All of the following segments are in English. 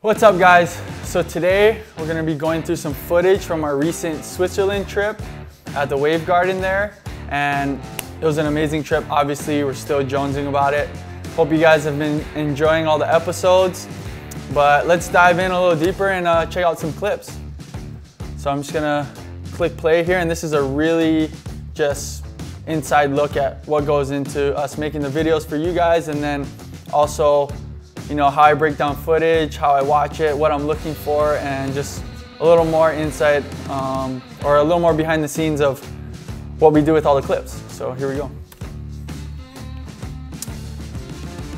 What's up guys? So today we're gonna be going through some footage from our recent Switzerland trip at the Wave Garden there. And it was an amazing trip. Obviously, we're still jonesing about it. Hope you guys have been enjoying all the episodes. But let's dive in a little deeper and uh, check out some clips. So I'm just gonna click play here and this is a really just inside look at what goes into us making the videos for you guys and then also you know, how I break down footage, how I watch it, what I'm looking for, and just a little more insight um, or a little more behind the scenes of what we do with all the clips. So here we go.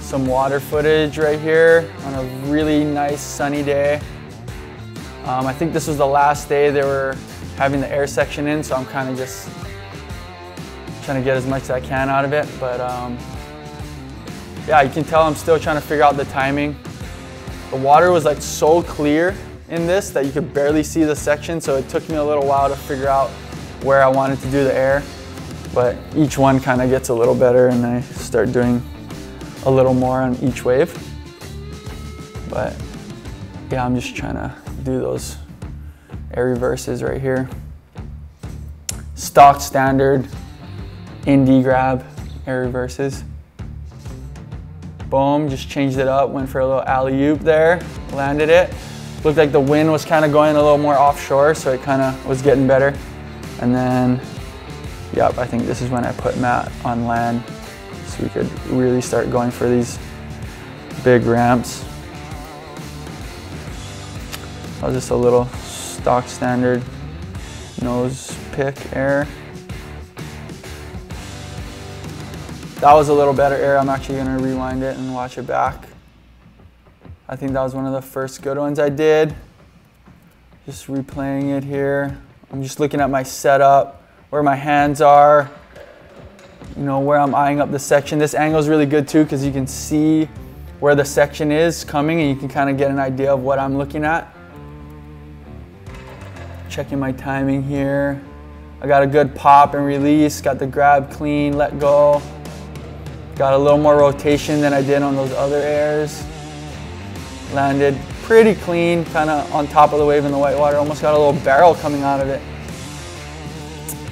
Some water footage right here on a really nice sunny day. Um, I think this was the last day they were having the air section in, so I'm kind of just trying to get as much as I can out of it. But um, yeah, you can tell I'm still trying to figure out the timing. The water was like so clear in this that you could barely see the section, so it took me a little while to figure out where I wanted to do the air. But each one kind of gets a little better and I start doing a little more on each wave. But yeah, I'm just trying to do those air reverses right here. Stock standard Indy grab air reverses. Boom, just changed it up, went for a little alley-oop there, landed it. Looked like the wind was kind of going a little more offshore, so it kind of was getting better. And then, yep, I think this is when I put Matt on land so we could really start going for these big ramps. That was just a little stock standard nose pick air. That was a little better air. I'm actually gonna rewind it and watch it back. I think that was one of the first good ones I did. Just replaying it here. I'm just looking at my setup, where my hands are, you know, where I'm eyeing up the section. This angle is really good too because you can see where the section is coming and you can kind of get an idea of what I'm looking at. Checking my timing here. I got a good pop and release, got the grab clean, let go. Got a little more rotation than I did on those other airs. Landed pretty clean, kind of on top of the wave in the whitewater. Almost got a little barrel coming out of it.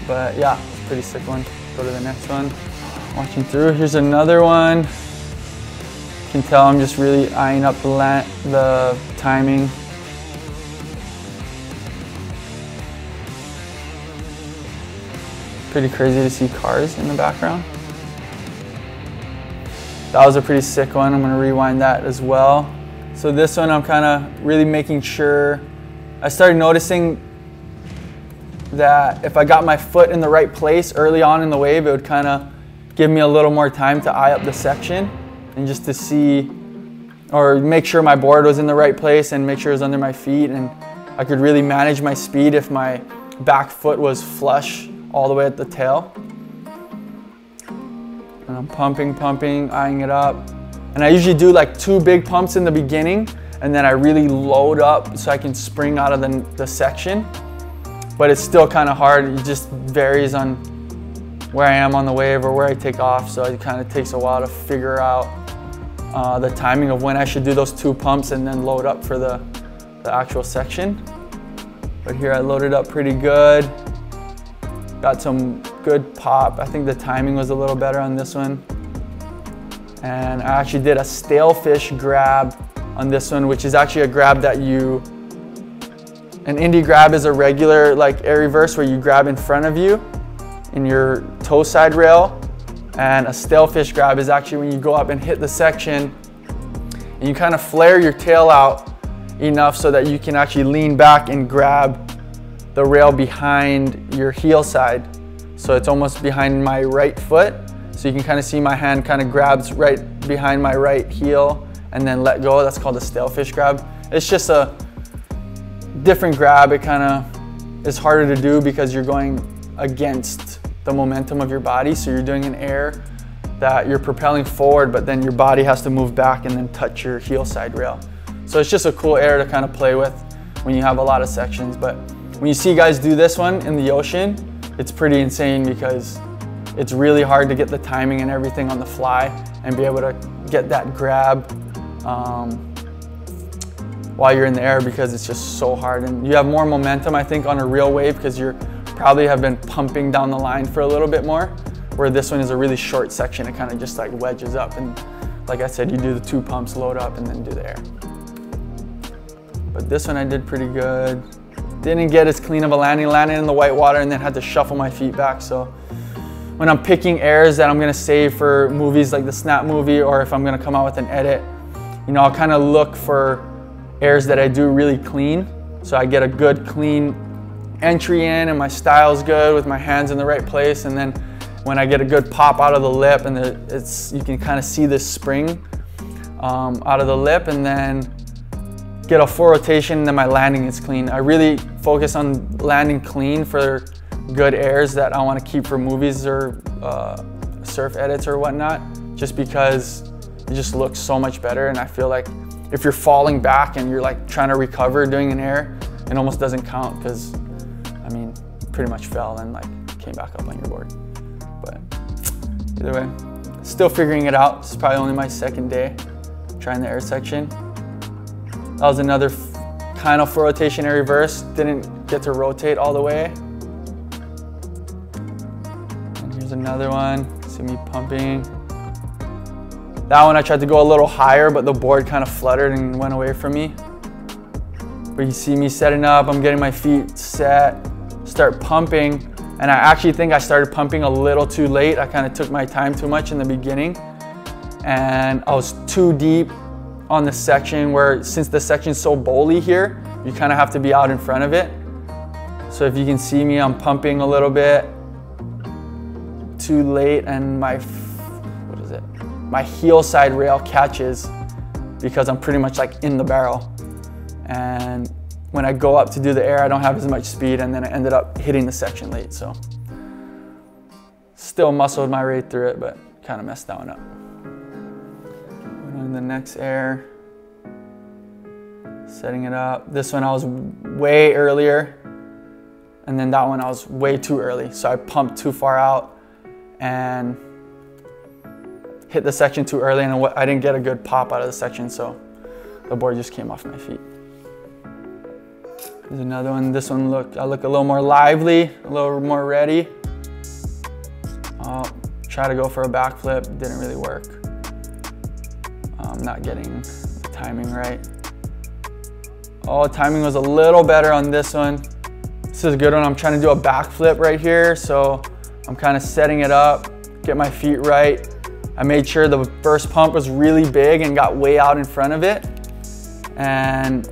But yeah, pretty sick one. Go to the next one. Watching through, here's another one. You can tell I'm just really eyeing up the, the timing. Pretty crazy to see cars in the background. That was a pretty sick one. I'm gonna rewind that as well. So this one I'm kind of really making sure, I started noticing that if I got my foot in the right place early on in the wave, it would kind of give me a little more time to eye up the section and just to see or make sure my board was in the right place and make sure it was under my feet and I could really manage my speed if my back foot was flush all the way at the tail. And I'm pumping, pumping, eyeing it up. And I usually do like two big pumps in the beginning and then I really load up so I can spring out of the, the section. But it's still kind of hard. It just varies on where I am on the wave or where I take off. So it kind of takes a while to figure out uh, the timing of when I should do those two pumps and then load up for the, the actual section. But here I loaded up pretty good. Got some good pop. I think the timing was a little better on this one. And I actually did a stale fish grab on this one, which is actually a grab that you, an Indy grab is a regular like air reverse where you grab in front of you in your toe side rail. And a stale fish grab is actually when you go up and hit the section and you kind of flare your tail out enough so that you can actually lean back and grab the rail behind your heel side. So it's almost behind my right foot. So you can kind of see my hand kind of grabs right behind my right heel and then let go. That's called a stale fish grab. It's just a different grab. It kind of is harder to do because you're going against the momentum of your body. So you're doing an air that you're propelling forward, but then your body has to move back and then touch your heel side rail. So it's just a cool air to kind of play with when you have a lot of sections. But when you see guys do this one in the ocean, it's pretty insane because it's really hard to get the timing and everything on the fly and be able to get that grab um, while you're in the air because it's just so hard. And you have more momentum, I think, on a real wave because you're probably have been pumping down the line for a little bit more, where this one is a really short section. It kind of just like wedges up. And like I said, you do the two pumps, load up, and then do the air. But this one I did pretty good. Didn't get as clean of a landing, landed in the white water and then had to shuffle my feet back. So when I'm picking airs that I'm gonna save for movies like the Snap movie or if I'm gonna come out with an edit, you know, I'll kind of look for airs that I do really clean. So I get a good clean entry in and my style's good with my hands in the right place. And then when I get a good pop out of the lip and the, it's, you can kind of see this spring um, out of the lip and then get a full rotation and then my landing is clean. I really focus on landing clean for good airs that I want to keep for movies or uh, surf edits or whatnot, just because it just looks so much better. And I feel like if you're falling back and you're like trying to recover doing an air, it almost doesn't count because I mean, pretty much fell and like came back up on your board. But either way, still figuring it out. This is probably only my second day trying the air section. That was another kind of full rotation air reverse. Didn't get to rotate all the way. And Here's another one, see me pumping. That one I tried to go a little higher, but the board kind of fluttered and went away from me. But you see me setting up, I'm getting my feet set, start pumping, and I actually think I started pumping a little too late. I kind of took my time too much in the beginning, and I was too deep on the section where, since the section's so bowly here, you kind of have to be out in front of it. So if you can see me, I'm pumping a little bit, too late and my, what is it? My heel side rail catches because I'm pretty much like in the barrel. And when I go up to do the air, I don't have as much speed and then I ended up hitting the section late. So still muscled my way through it, but kind of messed that one up. The next air, setting it up. This one I was way earlier and then that one I was way too early. So I pumped too far out and hit the section too early and I didn't get a good pop out of the section so the board just came off my feet. There's another one. This one look I look a little more lively, a little more ready. Uh, try to go for a backflip, didn't really work. I'm not getting the timing right. Oh, timing was a little better on this one. This is a good one. I'm trying to do a backflip right here, so I'm kind of setting it up, get my feet right. I made sure the first pump was really big and got way out in front of it. And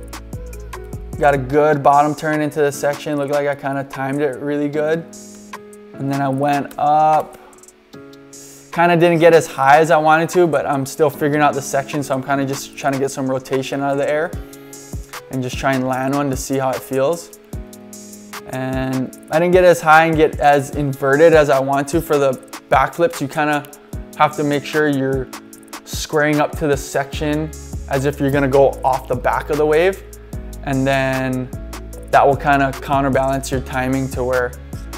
got a good bottom turn into the section. Looked like I kind of timed it really good. And then I went up. Kind of didn't get as high as I wanted to, but I'm still figuring out the section. So I'm kind of just trying to get some rotation out of the air and just try and land one to see how it feels and I didn't get as high and get as inverted as I want to for the backflips. You kind of have to make sure you're squaring up to the section as if you're gonna go off the back of the wave. And then that will kind of counterbalance your timing to where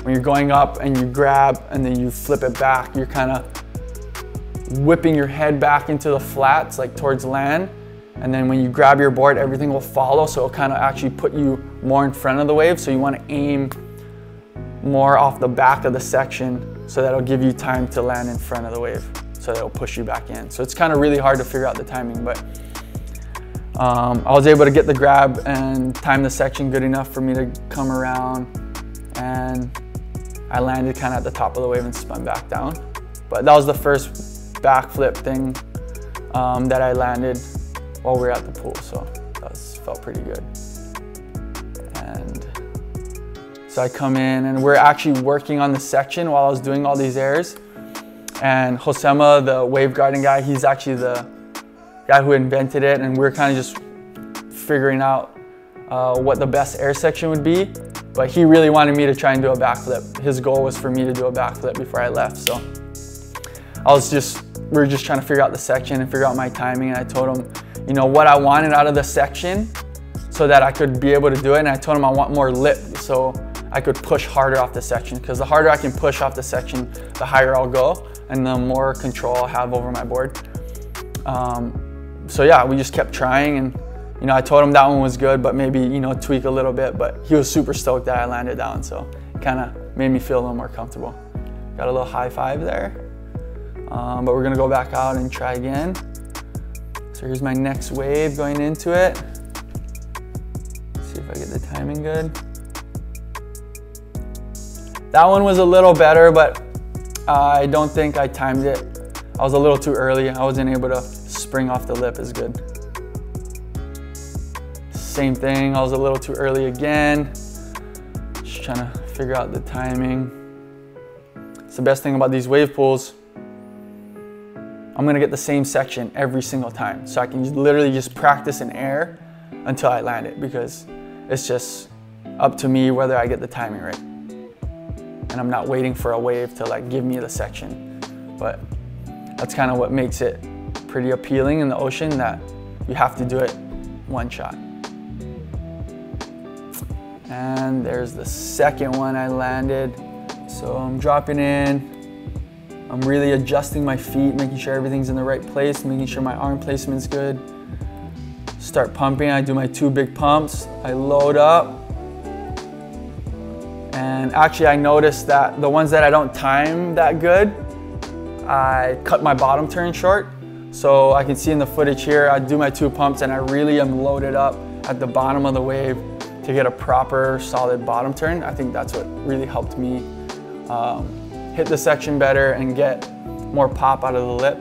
when you're going up and you grab and then you flip it back, you're kind of whipping your head back into the flats, like towards land. And then when you grab your board, everything will follow. So it'll kind of actually put you more in front of the wave. So you want to aim more off the back of the section so that'll give you time to land in front of the wave. So that'll push you back in. So it's kind of really hard to figure out the timing, but um, I was able to get the grab and time the section good enough for me to come around and I landed kind of at the top of the wave and spun back down. But that was the first backflip thing um, that I landed while we were at the pool, so that was, felt pretty good. And so I come in and we're actually working on the section while I was doing all these airs. And Josema, the Wave Garden guy, he's actually the guy who invented it and we are kind of just figuring out uh, what the best air section would be. But he really wanted me to try and do a backflip. His goal was for me to do a backflip before I left. So I was just, we were just trying to figure out the section and figure out my timing. And I told him, you know, what I wanted out of the section so that I could be able to do it. And I told him I want more lip so I could push harder off the section because the harder I can push off the section, the higher I'll go and the more control I'll have over my board. Um, so yeah, we just kept trying and you know, I told him that one was good, but maybe, you know, tweak a little bit, but he was super stoked that I landed one. So kind of made me feel a little more comfortable. Got a little high five there. Um, but we're gonna go back out and try again. So here's my next wave going into it. see if I get the timing good. That one was a little better, but I don't think I timed it. I was a little too early. I wasn't able to spring off the lip as good. Same thing, I was a little too early again. Just trying to figure out the timing. It's the best thing about these wave pools. I'm gonna get the same section every single time. So I can literally just practice in air until I land it because it's just up to me whether I get the timing right. And I'm not waiting for a wave to like give me the section. But that's kind of what makes it pretty appealing in the ocean that you have to do it one shot. And there's the second one I landed. So I'm dropping in. I'm really adjusting my feet, making sure everything's in the right place, making sure my arm placement's good. Start pumping, I do my two big pumps. I load up. And actually I noticed that the ones that I don't time that good, I cut my bottom turn short. So I can see in the footage here, I do my two pumps and I really am loaded up at the bottom of the wave to get a proper solid bottom turn. I think that's what really helped me um, hit the section better and get more pop out of the lip.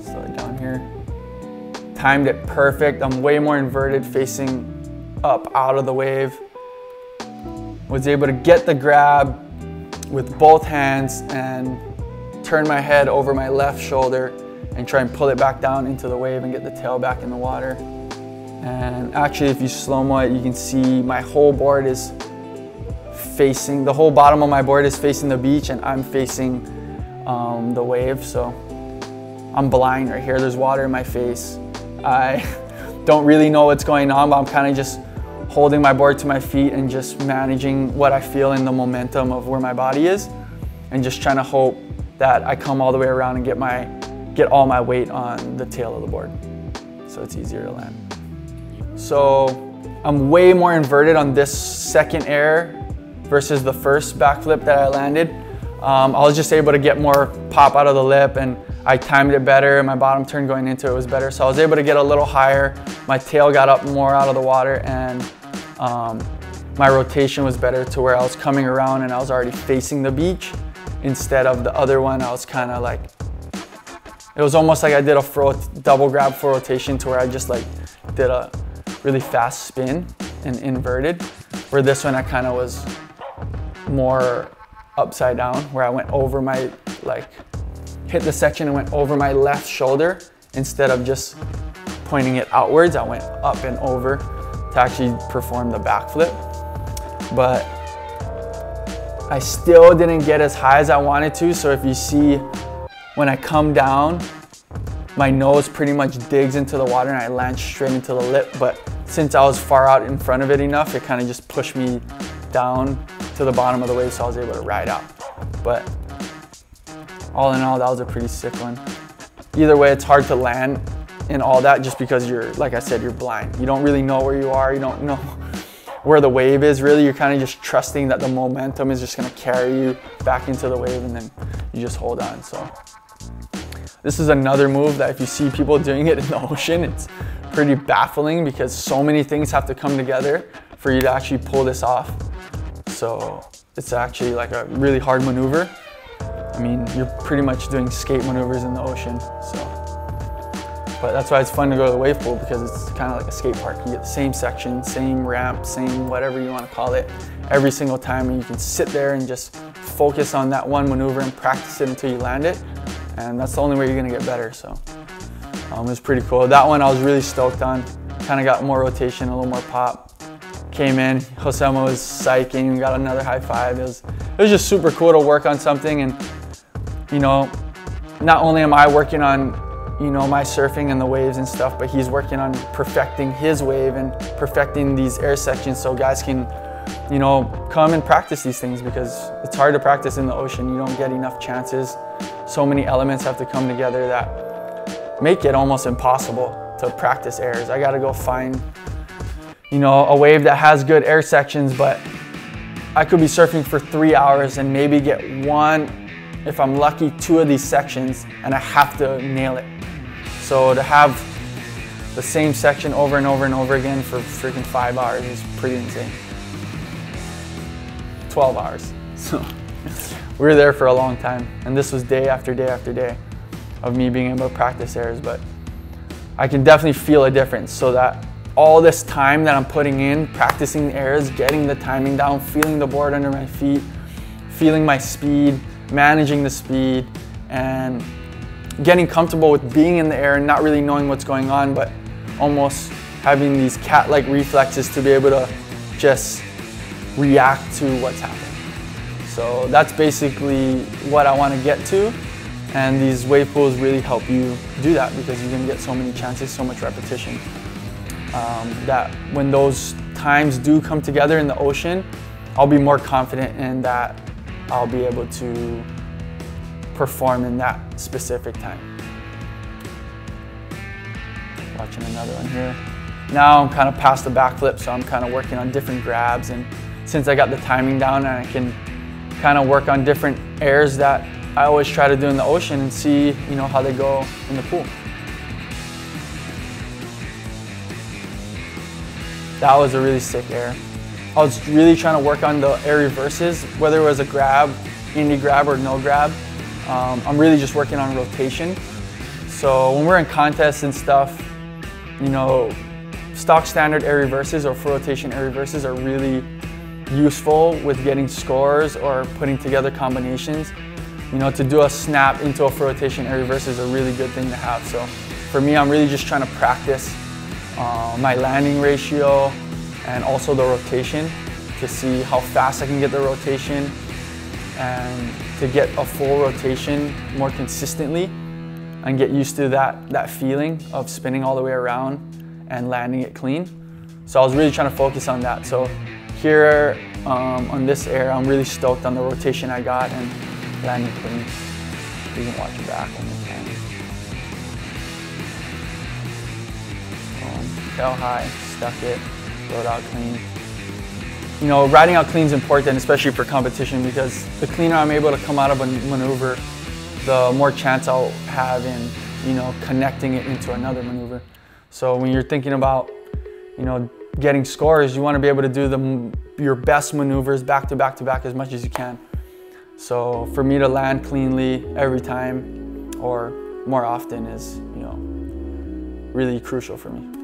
Slow it down here. Timed it perfect. I'm way more inverted facing up out of the wave. Was able to get the grab with both hands and turn my head over my left shoulder and try and pull it back down into the wave and get the tail back in the water. And actually, if you slow-mo it, you can see my whole board is facing, the whole bottom of my board is facing the beach and I'm facing um, the wave. So I'm blind right here. There's water in my face. I don't really know what's going on, but I'm kind of just holding my board to my feet and just managing what I feel in the momentum of where my body is and just trying to hope that I come all the way around and get my get all my weight on the tail of the board so it's easier to land. So I'm way more inverted on this second air versus the first backflip that I landed. Um, I was just able to get more pop out of the lip and I timed it better. My bottom turn going into it was better. So I was able to get a little higher. My tail got up more out of the water and um, my rotation was better to where I was coming around and I was already facing the beach instead of the other one. I was kind of like, it was almost like I did a double grab for rotation to where I just like did a really fast spin and inverted. Where this one I kind of was more upside down where I went over my, like hit the section and went over my left shoulder instead of just pointing it outwards. I went up and over to actually perform the backflip. But I still didn't get as high as I wanted to. So if you see when I come down, my nose pretty much digs into the water and I land straight into the lip. But since I was far out in front of it enough, it kind of just pushed me down to the bottom of the wave so I was able to ride out. But all in all, that was a pretty sick one. Either way, it's hard to land in all that just because you're, like I said, you're blind. You don't really know where you are. You don't know where the wave is really. You're kind of just trusting that the momentum is just gonna carry you back into the wave and then you just hold on, so. This is another move that if you see people doing it in the ocean, it's pretty baffling because so many things have to come together for you to actually pull this off. So it's actually like a really hard maneuver. I mean, you're pretty much doing skate maneuvers in the ocean, so. But that's why it's fun to go to the wave pool because it's kind of like a skate park. You get the same section, same ramp, same whatever you want to call it every single time and you can sit there and just focus on that one maneuver and practice it until you land it and that's the only way you're gonna get better. So um, it was pretty cool. That one I was really stoked on. Kind of got more rotation, a little more pop. Came in, Josema was psyching, got another high five. It was, it was just super cool to work on something and you know, not only am I working on you know, my surfing and the waves and stuff, but he's working on perfecting his wave and perfecting these air sections so guys can, you know, come and practice these things because it's hard to practice in the ocean. You don't get enough chances so many elements have to come together that make it almost impossible to practice airs. I gotta go find, you know, a wave that has good air sections, but I could be surfing for three hours and maybe get one, if I'm lucky, two of these sections, and I have to nail it. So to have the same section over and over and over again for freaking five hours is pretty insane. 12 hours. So we were there for a long time. And this was day after day after day of me being able to practice airs. But I can definitely feel a difference so that all this time that I'm putting in, practicing airs, getting the timing down, feeling the board under my feet, feeling my speed, managing the speed, and getting comfortable with being in the air and not really knowing what's going on, but almost having these cat-like reflexes to be able to just react to what's happening. So that's basically what I want to get to. And these wave pools really help you do that because you're going to get so many chances, so much repetition. Um, that when those times do come together in the ocean, I'll be more confident in that I'll be able to perform in that specific time. Watching another one here. Now I'm kind of past the backflip, so I'm kind of working on different grabs. And since I got the timing down and I can kind of work on different airs that I always try to do in the ocean and see, you know, how they go in the pool. That was a really sick air. I was really trying to work on the air reverses, whether it was a grab, Indy grab or no grab. Um, I'm really just working on rotation. So when we're in contests and stuff, you know, stock standard air reverses or full rotation air reverses are really useful with getting scores or putting together combinations. You know, to do a snap into a full rotation air reverse is a really good thing to have. So for me, I'm really just trying to practice uh, my landing ratio and also the rotation to see how fast I can get the rotation and to get a full rotation more consistently and get used to that, that feeling of spinning all the way around and landing it clean. So I was really trying to focus on that. So here um, on this air, I'm really stoked on the rotation I got and landing clean. You can watch it back tail high, stuck it, rode out clean. You know, riding out clean is important, especially for competition, because the cleaner I'm able to come out of a maneuver, the more chance I'll have in, you know, connecting it into another maneuver. So when you're thinking about, you know, getting scores, you want to be able to do the, your best maneuvers back to back to back as much as you can. So for me to land cleanly every time or more often is, you know, really crucial for me.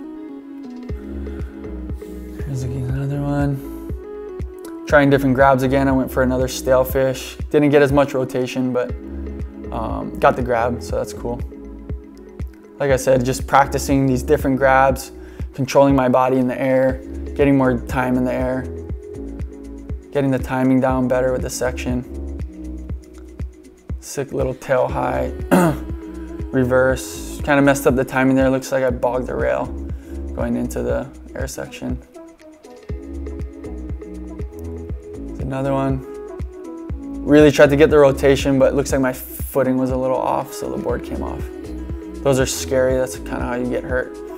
Here's another one. Trying different grabs again. I went for another stale fish. Didn't get as much rotation, but um, got the grab, so that's cool. Like I said, just practicing these different grabs, controlling my body in the air, getting more time in the air, getting the timing down better with the section. Sick little tail high, reverse. Kind of messed up the timing there. Looks like I bogged the rail going into the air section. Another one. Really tried to get the rotation, but looks like my footing was a little off, so the board came off. Those are scary. That's kind of how you get hurt.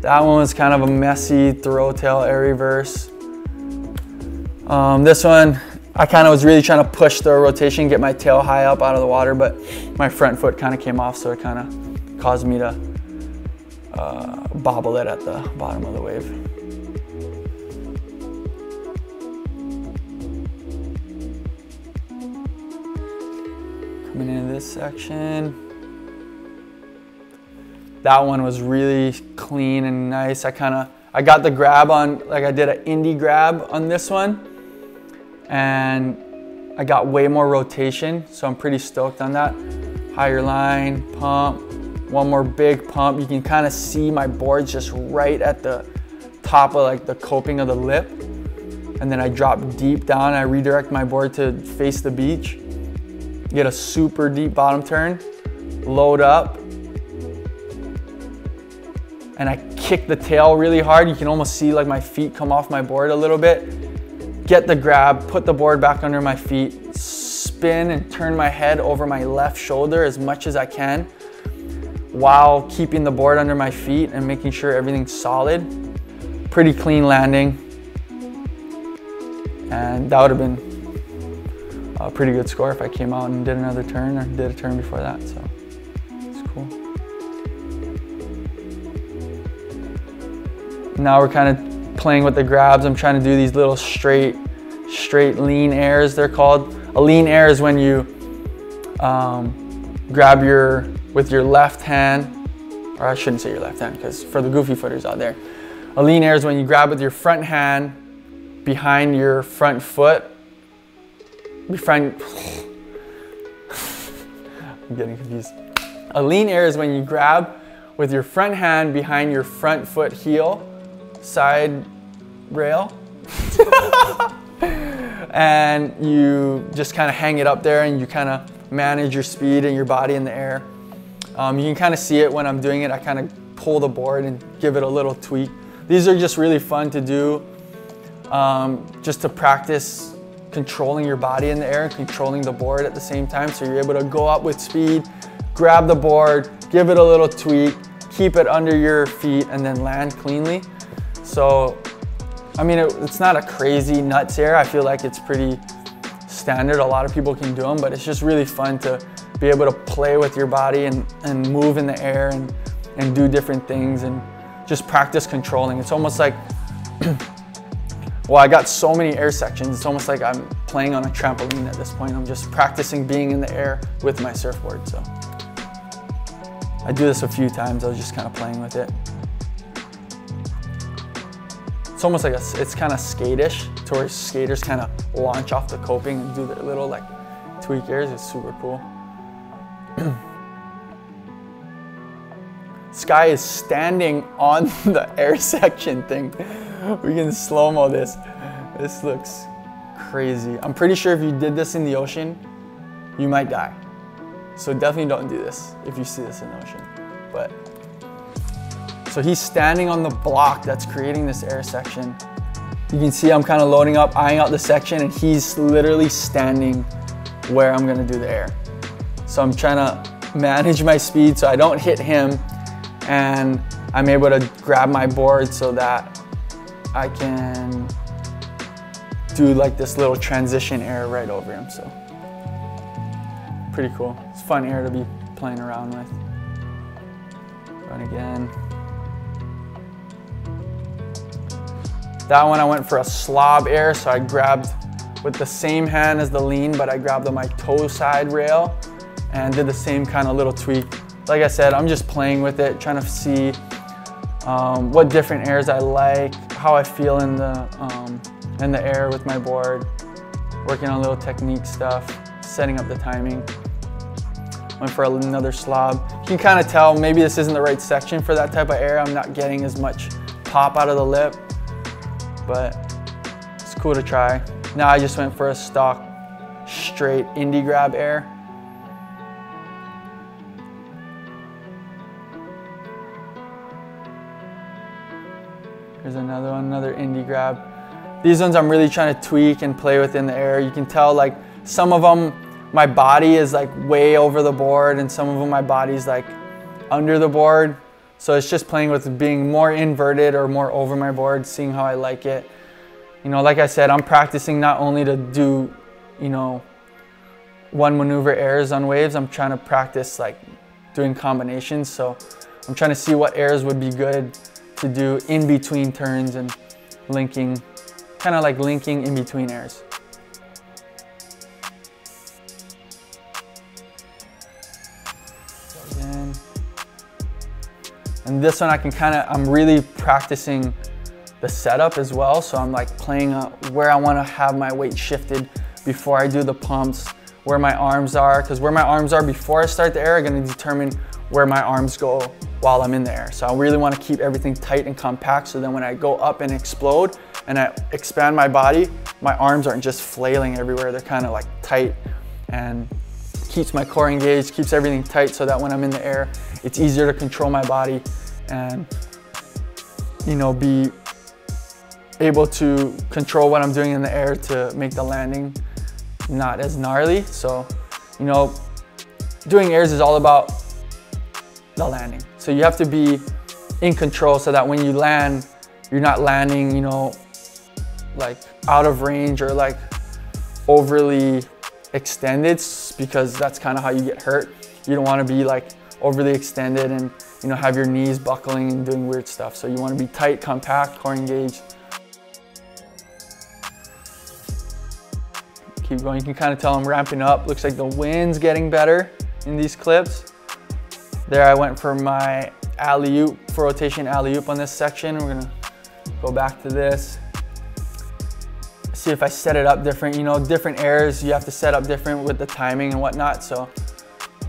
That one was kind of a messy throw tail air reverse. Um, this one, I kind of was really trying to push the rotation, get my tail high up out of the water, but my front foot kind of came off, so it kind of caused me to uh, bobble it at the bottom of the wave. Coming into this section. That one was really clean and nice. I kind of, I got the grab on, like I did an Indy grab on this one. And I got way more rotation, so I'm pretty stoked on that. Higher line, pump, one more big pump. You can kind of see my board just right at the top of like the coping of the lip. And then I drop deep down. I redirect my board to face the beach. Get a super deep bottom turn, load up, and I kick the tail really hard. You can almost see like my feet come off my board a little bit. Get the grab, put the board back under my feet, spin and turn my head over my left shoulder as much as I can while keeping the board under my feet and making sure everything's solid. Pretty clean landing. And that would have been a pretty good score if I came out and did another turn or did a turn before that. So it's cool. Now we're kind of playing with the grabs. I'm trying to do these little straight, straight lean airs, they're called. A lean air is when you um, grab your with your left hand, or I shouldn't say your left hand because for the goofy footers out there, a lean air is when you grab with your front hand behind your front foot. Behind, I'm getting confused. A lean air is when you grab with your front hand behind your front foot heel, side rail. and you just kind of hang it up there and you kind of manage your speed and your body in the air. Um, you can kind of see it when I'm doing it. I kind of pull the board and give it a little tweak. These are just really fun to do um, just to practice controlling your body in the air and controlling the board at the same time. So you're able to go up with speed, grab the board, give it a little tweak, keep it under your feet and then land cleanly. So, I mean, it, it's not a crazy nuts air. I feel like it's pretty standard. A lot of people can do them, but it's just really fun to be able to play with your body and, and move in the air and, and do different things and just practice controlling. It's almost like, well, I got so many air sections. It's almost like I'm playing on a trampoline at this point. I'm just practicing being in the air with my surfboard. So I do this a few times. I was just kind of playing with it. It's almost like a, it's kind of skatish to where skaters kind of launch off the coping and do their little like tweak airs. It's super cool. Sky is standing on the air section thing. We can slow-mo this. This looks crazy. I'm pretty sure if you did this in the ocean, you might die. So definitely don't do this if you see this in the ocean. But so he's standing on the block that's creating this air section. You can see I'm kind of loading up, eyeing out the section, and he's literally standing where I'm gonna do the air. So I'm trying to manage my speed so I don't hit him and I'm able to grab my board so that I can do like this little transition air right over him. So pretty cool. It's fun air to be playing around with. Run again. That one I went for a slob air, so I grabbed with the same hand as the lean, but I grabbed on my toe side rail and did the same kind of little tweak. Like I said, I'm just playing with it, trying to see um, what different airs I like, how I feel in the, um, in the air with my board, working on little technique stuff, setting up the timing. Went for another slob. You can kind of tell maybe this isn't the right section for that type of air. I'm not getting as much pop out of the lip, but it's cool to try. Now I just went for a stock straight Indy grab air. Here's another one, another Indy grab. These ones I'm really trying to tweak and play with in the air. You can tell like some of them, my body is like way over the board and some of them my body's like under the board. So it's just playing with being more inverted or more over my board, seeing how I like it. You know, like I said, I'm practicing not only to do, you know, one maneuver airs on waves, I'm trying to practice like doing combinations. So I'm trying to see what airs would be good to do in between turns and linking, kind of like linking in between airs. And this one I can kind of, I'm really practicing the setup as well. So I'm like playing uh, where I want to have my weight shifted before I do the pumps, where my arms are, because where my arms are before I start the air are going to determine where my arms go while I'm in the air. So I really want to keep everything tight and compact so then when I go up and explode and I expand my body, my arms aren't just flailing everywhere. They're kind of like tight and keeps my core engaged, keeps everything tight so that when I'm in the air, it's easier to control my body and you know, be able to control what I'm doing in the air to make the landing not as gnarly. So, you know, doing airs is all about the landing. So you have to be in control so that when you land, you're not landing, you know, like out of range or like overly extended because that's kind of how you get hurt. You don't want to be like overly extended and you know have your knees buckling and doing weird stuff. So you want to be tight, compact, core engaged. Keep going, you can kind of tell I'm ramping up. Looks like the wind's getting better in these clips. There I went for my alley-oop, for rotation alley-oop on this section. We're gonna go back to this. See if I set it up different. You know, different airs, you have to set up different with the timing and whatnot. So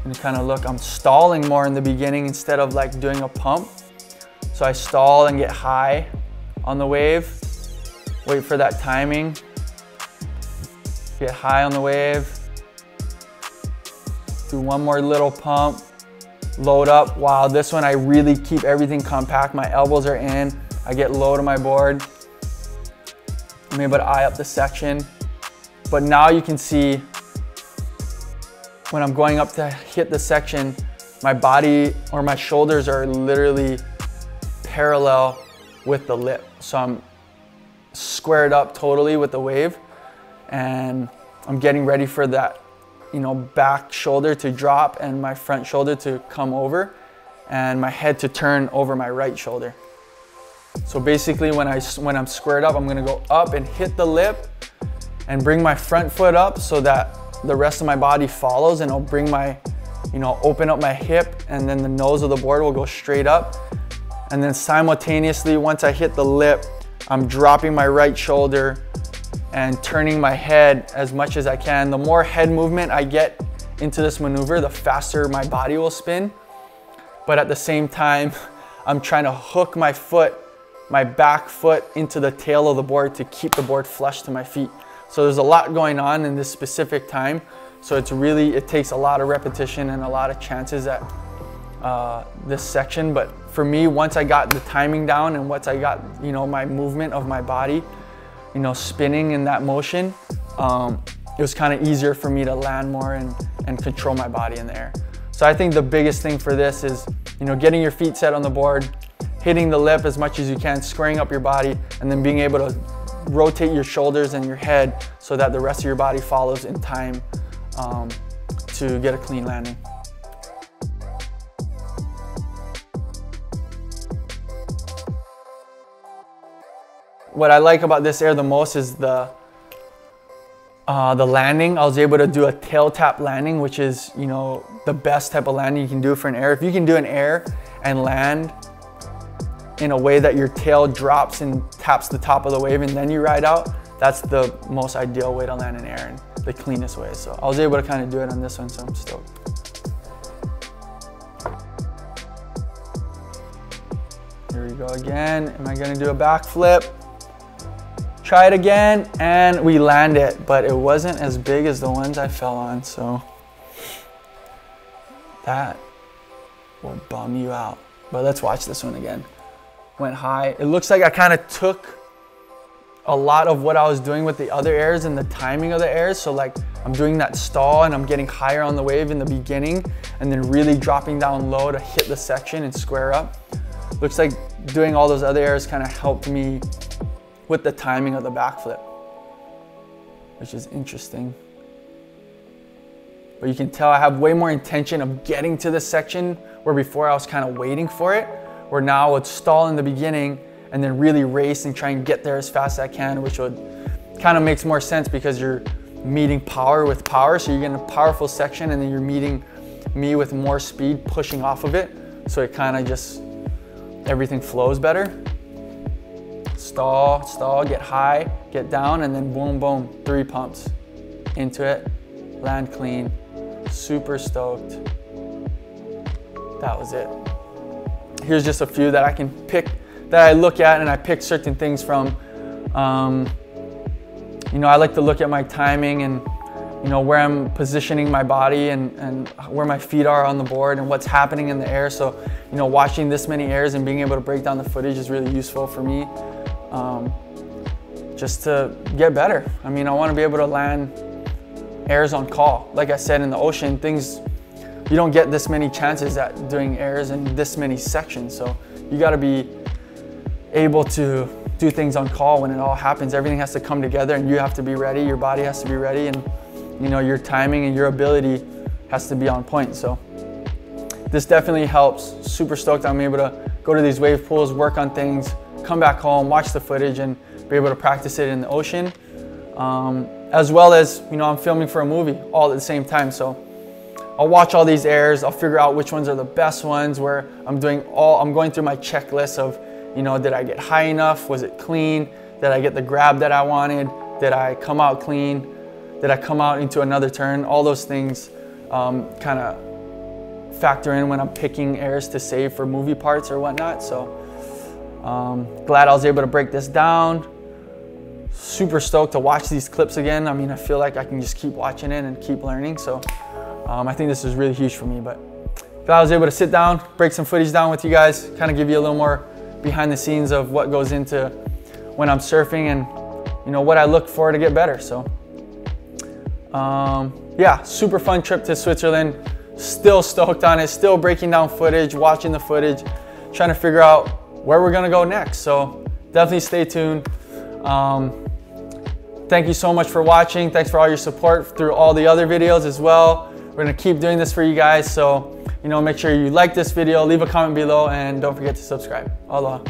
and kind of look, I'm stalling more in the beginning instead of like doing a pump. So I stall and get high on the wave, wait for that timing, Get high on the wave. Do one more little pump. Load up. Wow, this one I really keep everything compact. My elbows are in. I get low to my board. I'm able to eye up the section. But now you can see when I'm going up to hit the section, my body or my shoulders are literally parallel with the lip. So I'm squared up totally with the wave and I'm getting ready for that, you know, back shoulder to drop and my front shoulder to come over and my head to turn over my right shoulder. So basically when, I, when I'm squared up, I'm gonna go up and hit the lip and bring my front foot up so that the rest of my body follows and I'll bring my, you know, open up my hip and then the nose of the board will go straight up. And then simultaneously, once I hit the lip, I'm dropping my right shoulder and turning my head as much as I can. The more head movement I get into this maneuver, the faster my body will spin. But at the same time, I'm trying to hook my foot, my back foot into the tail of the board to keep the board flush to my feet. So there's a lot going on in this specific time. So it's really, it takes a lot of repetition and a lot of chances at uh, this section. But for me, once I got the timing down and once I got, you know, my movement of my body, you know, spinning in that motion, um, it was kind of easier for me to land more and, and control my body in the air. So I think the biggest thing for this is, you know, getting your feet set on the board, hitting the lip as much as you can, squaring up your body, and then being able to rotate your shoulders and your head so that the rest of your body follows in time um, to get a clean landing. What I like about this air the most is the uh, the landing. I was able to do a tail tap landing, which is, you know, the best type of landing you can do for an air. If you can do an air and land in a way that your tail drops and taps the top of the wave and then you ride out, that's the most ideal way to land an air and the cleanest way. So I was able to kind of do it on this one, so I'm stoked. Here we go again. Am I gonna do a backflip? Try it again and we land it, but it wasn't as big as the ones I fell on, so that will bum you out. But let's watch this one again. Went high. It looks like I kind of took a lot of what I was doing with the other airs and the timing of the airs. So like I'm doing that stall and I'm getting higher on the wave in the beginning and then really dropping down low to hit the section and square up. Looks like doing all those other airs kind of helped me with the timing of the backflip, which is interesting. But you can tell I have way more intention of getting to this section where before I was kind of waiting for it, where now I would stall in the beginning and then really race and try and get there as fast as I can, which would kind of makes more sense because you're meeting power with power. So you're getting a powerful section and then you're meeting me with more speed pushing off of it. So it kind of just, everything flows better stall, stall, get high, get down, and then boom, boom, three pumps into it, land clean, super stoked. That was it. Here's just a few that I can pick, that I look at and I pick certain things from. Um, you know, I like to look at my timing and you know, where I'm positioning my body and, and where my feet are on the board and what's happening in the air. So, you know, watching this many airs and being able to break down the footage is really useful for me um, just to get better. I mean, I want to be able to land airs on call. Like I said, in the ocean, things, you don't get this many chances at doing airs in this many sections. So you gotta be able to do things on call when it all happens. Everything has to come together and you have to be ready, your body has to be ready and you know, your timing and your ability has to be on point. So this definitely helps. Super stoked I'm able to go to these wave pools, work on things, come back home, watch the footage and be able to practice it in the ocean. Um, as well as, you know, I'm filming for a movie all at the same time. So I'll watch all these airs. I'll figure out which ones are the best ones where I'm doing all, I'm going through my checklist of, you know, did I get high enough? Was it clean? Did I get the grab that I wanted? Did I come out clean? Did I come out into another turn? All those things um, kind of factor in when I'm picking airs to save for movie parts or whatnot. So um, glad I was able to break this down super stoked to watch these clips again. I mean, I feel like I can just keep watching it and keep learning. So um, I think this is really huge for me, but glad I was able to sit down, break some footage down with you guys, kind of give you a little more behind the scenes of what goes into when I'm surfing and you know what I look for to get better. So um, yeah, super fun trip to Switzerland. Still stoked on it, still breaking down footage, watching the footage, trying to figure out where we're gonna go next. So definitely stay tuned. Um, thank you so much for watching. Thanks for all your support through all the other videos as well. We're gonna keep doing this for you guys. So, you know, make sure you like this video, leave a comment below, and don't forget to subscribe. Aloha.